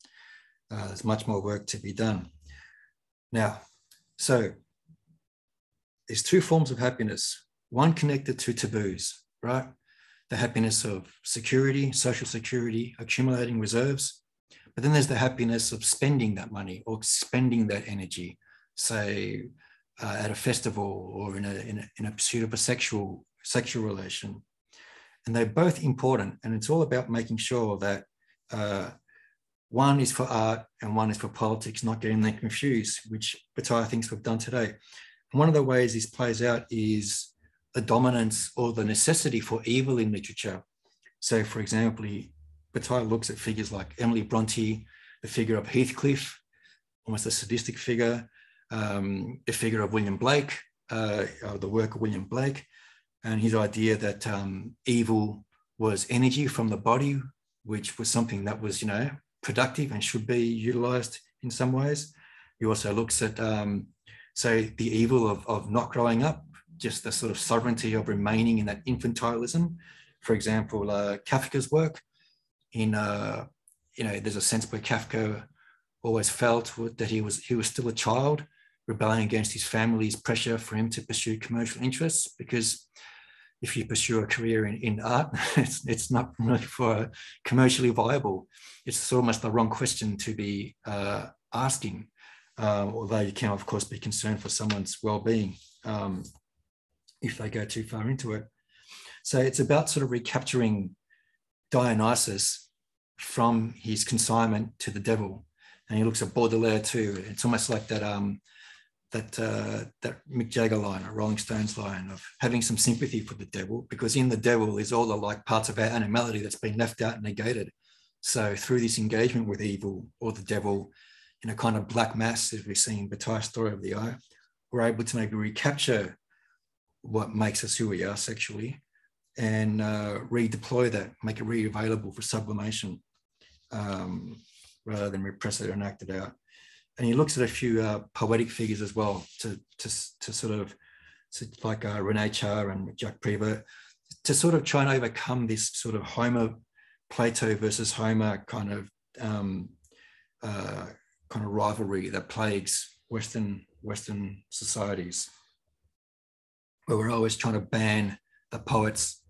Uh, there's much more work to be done. Now, so there's two forms of happiness. One connected to taboos, right? The happiness of security, social security, accumulating reserves. But then there's the happiness of spending that money or spending that energy. say, uh, at a festival or in a, in a, in a pursuit of a sexual sexual relation. And they're both important. And it's all about making sure that uh, one is for art and one is for politics, not getting them confused, which Bataille thinks we've done today. And one of the ways this plays out is the dominance or the necessity for evil in literature. So, for example, Bataille looks at figures like Emily Bronte, the figure of Heathcliff, almost a sadistic figure, um, the figure of William Blake, uh, the work of William Blake, and his idea that um, evil was energy from the body, which was something that was, you know, productive and should be utilized in some ways. He also looks at, um, say, the evil of, of not growing up, just the sort of sovereignty of remaining in that infantilism. For example, uh, Kafka's work in, uh, you know, there's a sense where Kafka always felt that he was he was still a child, rebelling against his family's pressure for him to pursue commercial interests. Because if you pursue a career in, in art, it's, it's not really for commercially viable. It's almost the wrong question to be uh, asking, uh, although you can, of course, be concerned for someone's well-being. Um, if they go too far into it. So it's about sort of recapturing Dionysus from his consignment to the devil. And he looks at Baudelaire too. It's almost like that um, that uh, that Mick Jagger line, a Rolling Stones line of having some sympathy for the devil, because in the devil is all the like parts of our animality that's been left out and negated. So through this engagement with evil or the devil in a kind of black mass, as we see in Bataille's story of the eye, we're able to maybe recapture what makes us who we are sexually and uh, redeploy that, make it re-available for sublimation um, rather than repress it and act it out. And he looks at a few uh, poetic figures as well to, to, to sort of, like uh, Rene Char and Jacques Prévert, to sort of try and overcome this sort of Homer, Plato versus Homer kind of um, uh, kind of rivalry that plagues Western Western societies where we're always trying to ban the poets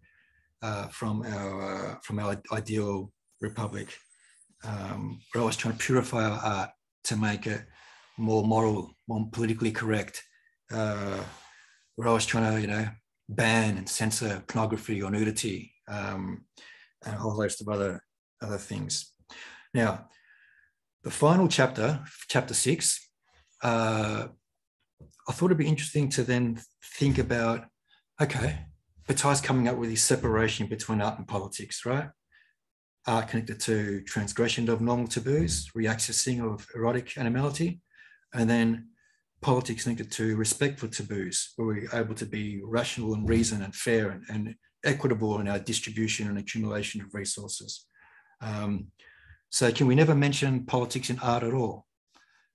uh, from our uh, from our ideal republic. Um, we're always trying to purify our art to make it more moral, more politically correct. Uh, we're always trying to, you know, ban and censor pornography or nudity um, and a whole host of other other things. Now, the final chapter, chapter six, uh, I thought it'd be interesting to then think about, okay, Bataille's coming up with this separation between art and politics, right? Art connected to transgression of normal taboos, reaccessing of erotic animality, and then politics connected to respect for taboos, where we're able to be rational and reason and fair and, and equitable in our distribution and accumulation of resources. Um, so can we never mention politics in art at all?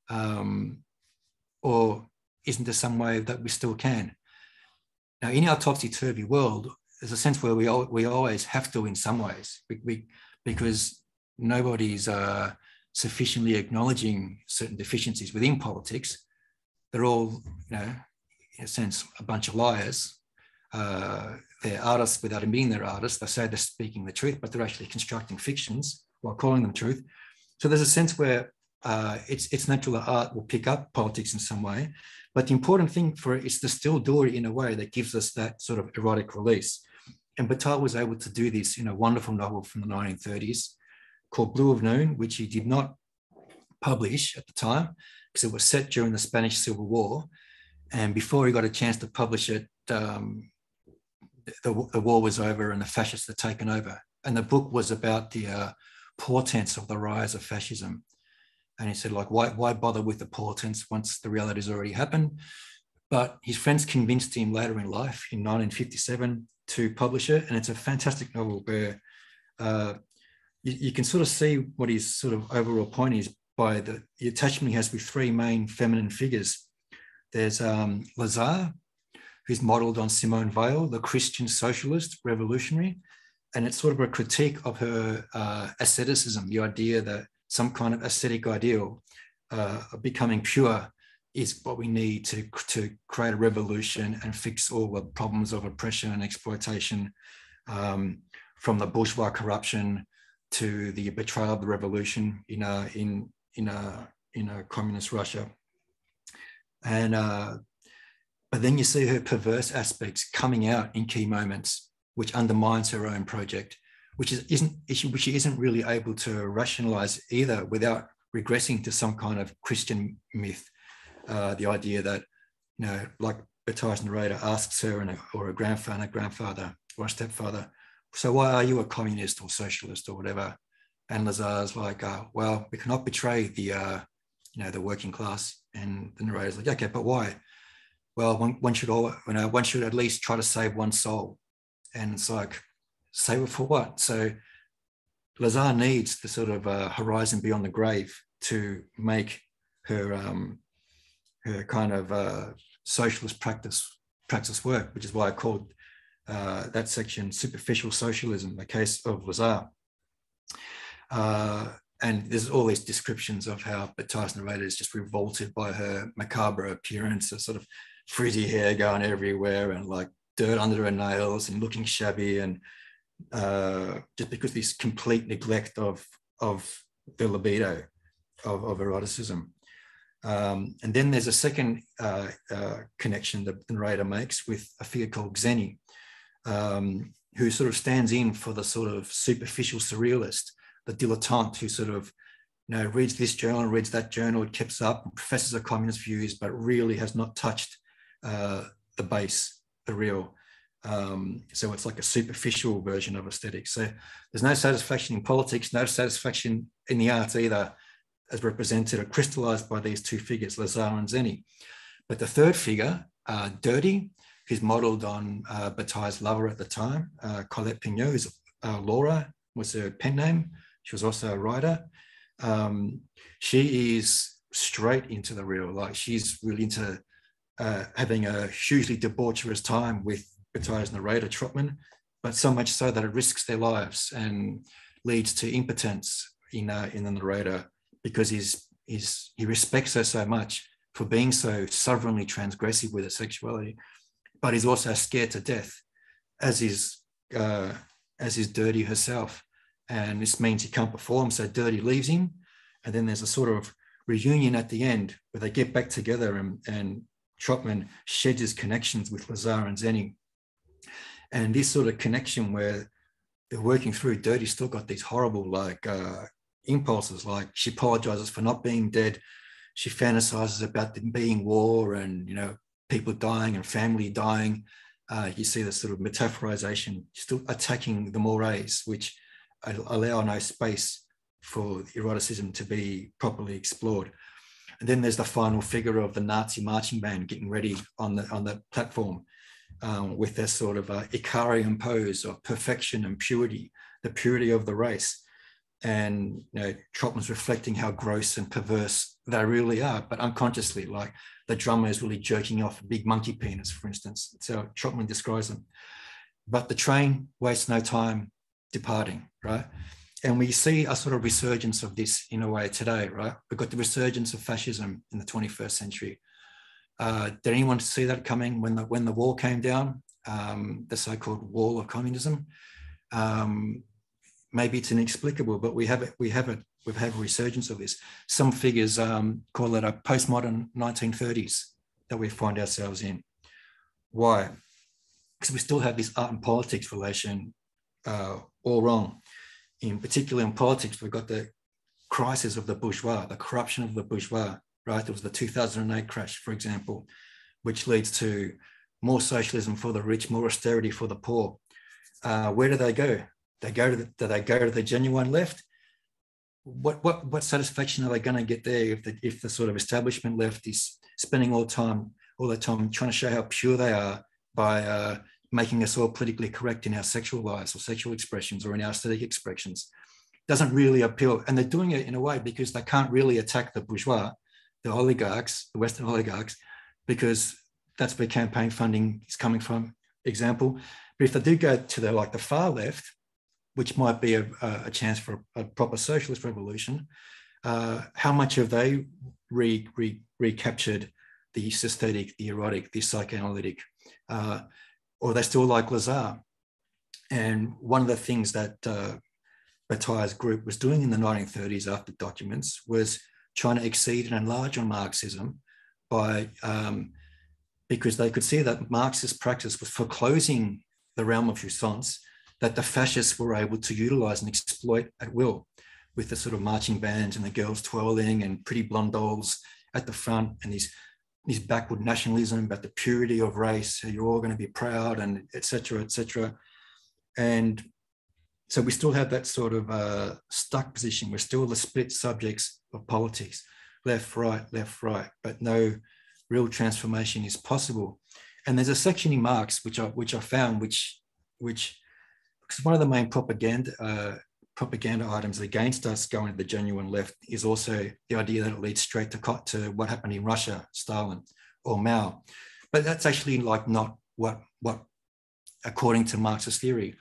Um, or isn't there some way that we still can? Now, in our topsy-turvy world, there's a sense where we, we always have to in some ways we, we, because nobody's uh, sufficiently acknowledging certain deficiencies within politics. They're all, you know, in a sense, a bunch of liars. Uh, they're artists without being their artists. They say they're speaking the truth, but they're actually constructing fictions while calling them truth. So there's a sense where uh, it's, it's natural that art will pick up politics in some way, but the important thing for it is to still do it in a way that gives us that sort of erotic release. And Bataille was able to do this in a wonderful novel from the 1930s called Blue of Noon, which he did not publish at the time because it was set during the Spanish Civil War. And before he got a chance to publish it, um, the, the, war was over and the fascists had taken over. And the book was about the uh, portents of the rise of fascism. And he said, like, why, why bother with the portents once the reality's already happened? But his friends convinced him later in life, in 1957, to publish it. And it's a fantastic novel where uh, you, you, can sort of see what his sort of overall point is by the, the attachment he has with three main feminine figures. There's um, Lazare, who's modeled on Simone Weil, the Christian socialist revolutionary. And it's sort of a critique of her uh, asceticism, the idea that some kind of aesthetic ideal uh, of becoming pure is what we need to, to create a revolution and fix all the problems of oppression and exploitation um, from the bourgeois corruption to the betrayal of the revolution in a, in, in a, in a communist Russia. And uh, but then you see her perverse aspects coming out in key moments, which undermines her own project, which is, isn't which she isn't really able to rationalize either without regressing to some kind of Christian myth. Uh, the idea that, you know, like Bataille's narrator asks her and a, or a grandfather, a grandfather or a stepfather, so why are you a communist or socialist or whatever? And Lazare's like, uh, well, we cannot betray the, uh, you know, the working class. And the narrator's like, okay, but why? Well, one, one should all, you know, one should at least try to save one soul. And it's like, save it for what? So Lazare needs the sort of uh, horizon beyond the grave to make her um, her kind of uh, socialist practice practice work, which is why I called uh, that section superficial socialism, the case of Lazare. Uh, and there's all these descriptions of how Bataille's narrator is just revolted by her macabre appearance, sort of frizzy hair going everywhere and like dirt under her nails and looking shabby and uh, just because this complete neglect of of the libido of, of eroticism. Um, and then there's a second uh, uh, connection that the narrator makes with a figure called Xeni, um, who sort of stands in for the sort of superficial surrealist, the dilettante who sort of you know reads this journal and reads that journal, it keeps up, professes a communist views, but really has not touched uh, the base, the real. Um, so it's like a superficial version of aesthetics. So there's no satisfaction in politics, no satisfaction in the arts either as represented or crystallized by these two figures, Lazare and Xeni. But the third figure, uh, Dirty, who's modeled on uh, Bataille's lover at the time, uh, Colette Peignot, who's uh, Laure, was her pen name. She was also a writer. Um, she is straight into the real, like she's really into uh, having a hugely debaucherous time with Bataille's narrator, Troppmann, but so much so that it risks their lives and leads to impotence in, uh, in the narrator because he's, he's, he respects her so much for being so sovereignly transgressive with her sexuality, but he's also scared to death, as is uh, as is Dirty herself. And this means he can't perform, so Dirty leaves him. And then there's a sort of reunion at the end where they get back together and, and Troppmann sheds his connections with Lazare and Xeni, And this sort of connection where they're working through, Dirty still got these horrible like uh, impulses. Like she apologizes for not being dead. She fantasizes about being war and you know people dying and family dying. Uh, you see this sort of metaphorization, still attacking the mores, which allow no space for eroticism to be properly explored. And then there's the final figure of the Nazi marching band getting ready on the on the platform um, with their sort of uh, Icarian pose of perfection and purity, the purity of the race and you know Troppmann's reflecting how gross and perverse they really are, but unconsciously, like the drummer is really jerking off a big monkey penis, for instance. So Troppmann describes them. But the train wastes no time departing, right? And we see a sort of resurgence of this in a way today, right? We've got the resurgence of fascism in the 21st century. Uh, did anyone see that coming when the when the wall came down, um, the so-called wall of communism? Um, maybe it's inexplicable, but we have it, we have it, we've had a resurgence of this. Some figures um, call it a postmodern 1930s that we find ourselves in. Why? Because we still have this art and politics relation uh, all wrong. In particular, in politics, we've got the crisis of the bourgeois, the corruption of the bourgeois, right? There was the 2008 crash, for example, which leads to more socialism for the rich, more austerity for the poor. Uh, where do they go? They go to the, do they go to the genuine left? What what what satisfaction are they going to get there if the if the sort of establishment left is spending all time all the time trying to show how pure they are by uh, making us all politically correct in our sexual lives or sexual expressions or in our aesthetic expressions doesn't really appeal and they're doing it in a way because they can't really attack the bourgeois the oligarchs the western oligarchs because that's where campaign funding is coming from example but if they do go to the like the far left which might be a, a chance for a, proper socialist revolution, uh, how much have they re, re, recaptured the aesthetic, the erotic, the psychoanalytic, uh, or they still like Lazare? And one of the things that uh, Bataille's group was doing in the 1930s after documents was trying to exceed and enlarge on Marxism by um, because they could see that Marxist practice was foreclosing the realm of jouissance that the fascists were able to utilize and exploit at will with the sort of marching bands and the girls twirling and pretty blonde dolls at the front and these this backward nationalism about the purity of race you're all going to be proud and etc etc and so we still have that sort of uh, stuck position. We're still the split subjects of politics left right left right but no real transformation is possible. And there's a section in marx which i which i found which which because one of the main propaganda uh, propaganda items against us going to the genuine left is also the idea that it leads straight to, to what happened in Russia, Stalin or Mao. But that's actually like not what, what according to Marxist theory.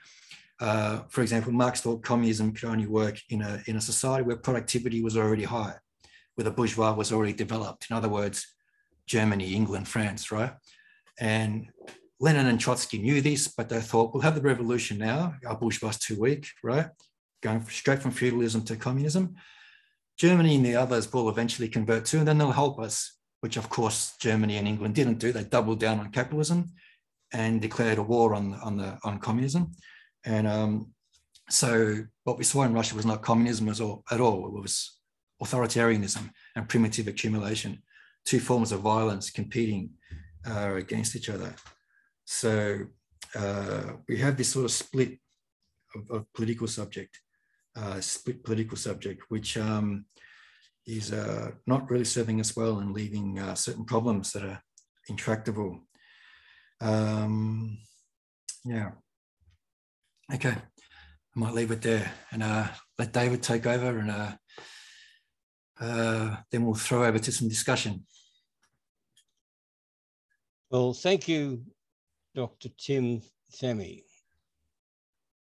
Uh, for example, Marx thought communism could only work in a, in a society where productivity was already high, where the bourgeois was already developed. In other words, Germany, England, France, right? And Lenin and Trotsky knew this, but they thought, we'll have the revolution now. Our bourgeois is too weak, right? going straight from feudalism to communism. Germany and the others will eventually convert too, and then they'll help us, which of course Germany and England didn't do. They doubled down on capitalism and declared a war on, on, the, on communism. And um, so what we saw in Russia was not communism at all, at all. It was authoritarianism and primitive accumulation, two forms of violence competing uh, against each other. So uh, we have this sort of split of, of political subject uh, split political subject, which um, is uh, not really serving us well and leaving uh, certain problems that are intractable. Um, yeah. Okay. I might leave it there and uh, let David take over and uh, uh, then we'll throw over to some discussion. Well, thank you, Dr. Tim Themi.